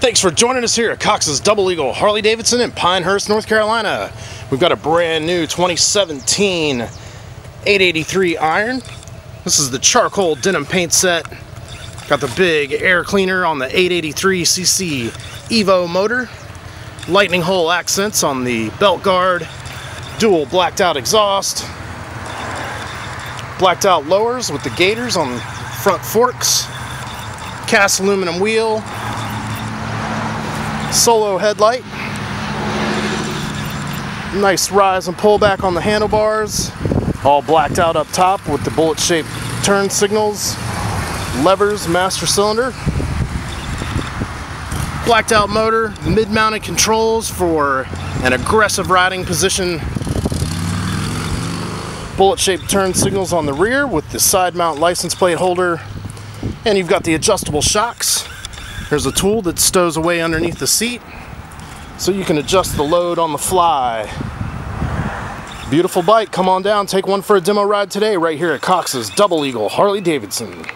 Thanks for joining us here at Cox's Double Eagle Harley Davidson in Pinehurst, North Carolina. We've got a brand new 2017 883 iron. This is the charcoal denim paint set. Got the big air cleaner on the 883cc Evo motor. Lightning hole accents on the belt guard. Dual blacked out exhaust. Blacked out lowers with the gators on front forks. Cast aluminum wheel, solo headlight. Nice rise and pull back on the handlebars. All blacked out up top with the bullet shaped turn signals, levers, master cylinder. Blacked out motor, mid mounted controls for an aggressive riding position. Bullet shaped turn signals on the rear with the side mount license plate holder. And you've got the adjustable shocks there's a tool that stows away underneath the seat so you can adjust the load on the fly. Beautiful bike. Come on down, take one for a demo ride today right here at Cox's Double Eagle Harley Davidson.